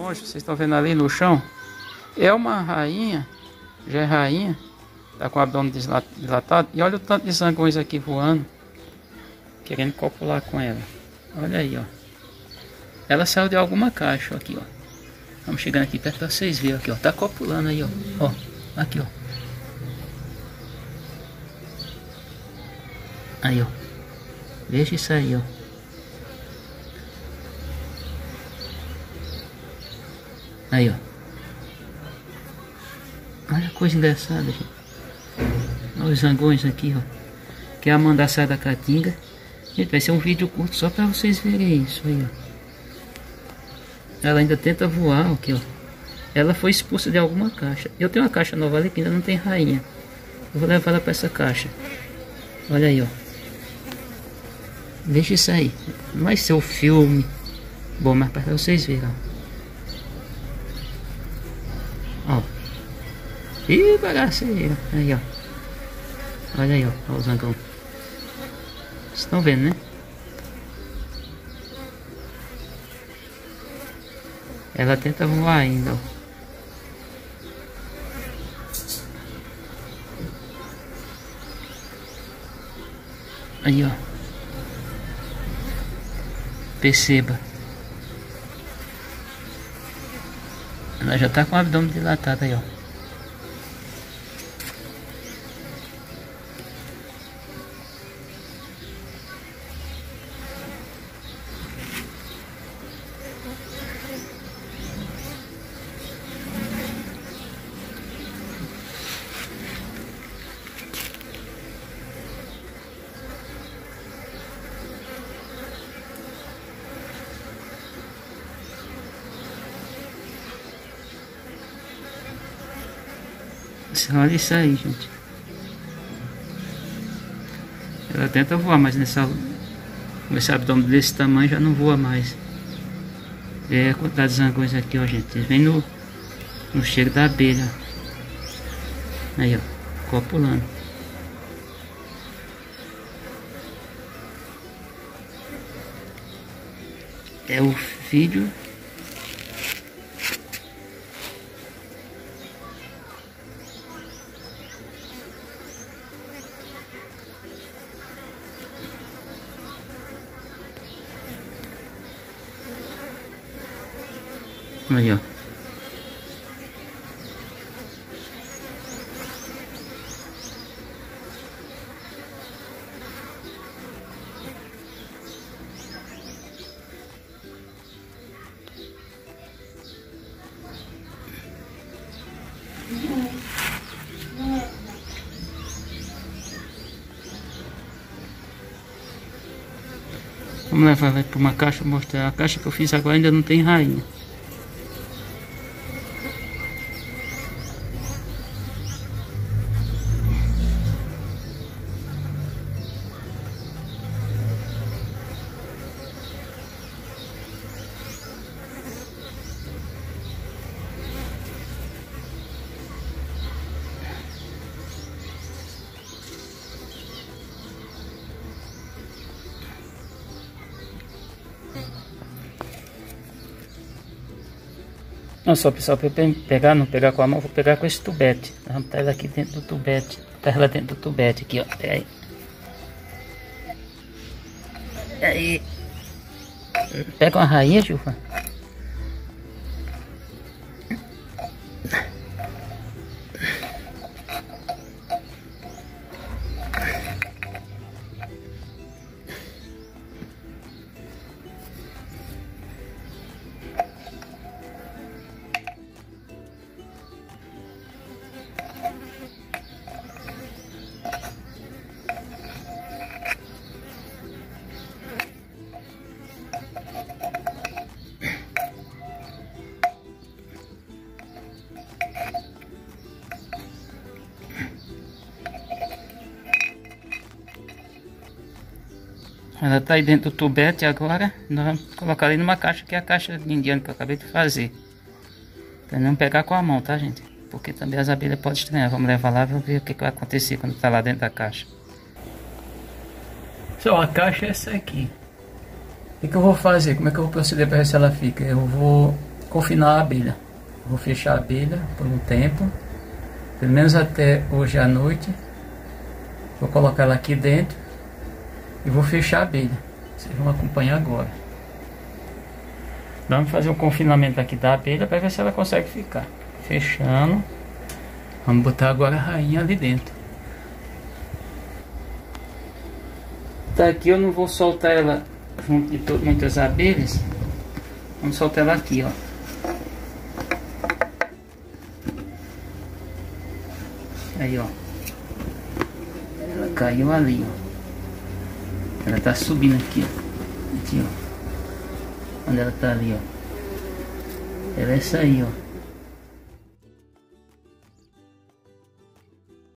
longe, vocês estão vendo ali no chão, é uma rainha, já é rainha, tá com o abdômen dilatado, e olha o tanto de zangões aqui voando, querendo copular com ela. Olha aí, ó. Ela saiu de alguma caixa, aqui, ó. Vamos chegando aqui perto pra vocês verem, aqui, ó. Tá copulando aí, ó. Ó, aqui, ó. Aí, ó. Veja isso aí, ó. Aí, ó. Olha a coisa engraçada, gente. Olha os zangões aqui, ó. Que é a mandaçada da caatinga. Gente, vai ser um vídeo curto só para vocês verem isso aí, ó. Ela ainda tenta voar, aqui, ó. Ela foi expulsa de alguma caixa. Eu tenho uma caixa nova ali que ainda não tem rainha. Eu vou levar ela para essa caixa. Olha aí, ó. Deixa isso aí. Não vai ser o filme. Bom, mas para vocês verem, ó. Ó. Ih, bagaceira. Aí, ó. Olha aí, ó. Olha o zangão. Vocês estão vendo, né? Ela tenta voar ainda, ó. Aí, ó. Perceba. Ela já tá com o abdômen dilatado aí, ó. Olha isso aí, gente. Ela tenta voar, mas nessa, com esse abdômen desse tamanho já não voa mais. É a quantidade de zangões aqui, ó, gente. Vem no, no cheiro da abelha. Aí, ó. Copulando. É o filho Aí, ó. Vamos levar ela para uma caixa mostrar. A caixa que eu fiz agora ainda não tem rainha. Não, só pessoal, para pegar, não pegar com a mão, vou pegar com esse tubete. Vamos botar ela aqui dentro do tubete. Botar ela dentro do tubete aqui, ó. Pega aí. Aí. Pega uma rainha, Gilvan. Ela tá aí dentro do tubete agora. Nós vamos colocar ali numa caixa, que é a caixa de indiano que eu acabei de fazer. Pra não pegar com a mão, tá, gente? Porque também as abelhas podem estranhar. Vamos levar lá e ver o que, que vai acontecer quando tá lá dentro da caixa. Só a caixa é essa aqui. O que, que eu vou fazer? Como é que eu vou proceder para ver se ela fica? Eu vou confinar a abelha. Vou fechar a abelha por um tempo, pelo menos até hoje à noite. Vou colocar ela aqui dentro e vou fechar a abelha. Vocês vão acompanhar agora. Vamos fazer um confinamento aqui da abelha para ver se ela consegue ficar. Fechando. Vamos botar agora a rainha ali dentro. Tá aqui, eu não vou soltar ela junto de muitas abelhas. Vamos soltar ela aqui, ó. Aí, ó. Ela caiu ali, ó. Ela tá subindo aqui, ó. Aqui, ó. Onde ela tá ali, ó. Ela é essa aí, ó.